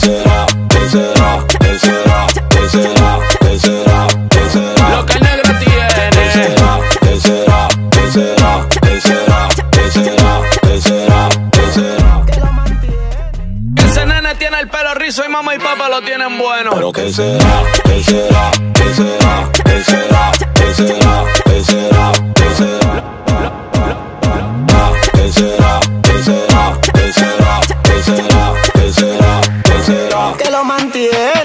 Qué será? ¿Qué será? ¿Qué será? ¿Qué será? ¿Qué será? ¿Qué será? Lo que negra tiene. ¿Qué será? ¿Qué será? ¿Qué será? ¿Qué será? ¿Qué será? ¿Qué será? ¿Qué será? Que lo mantiene. Ese nene tiene el pelo rizo y mamá y papá lo tienen bueno. Pero ¿qué será? ¿Qué será? que lo mantiene.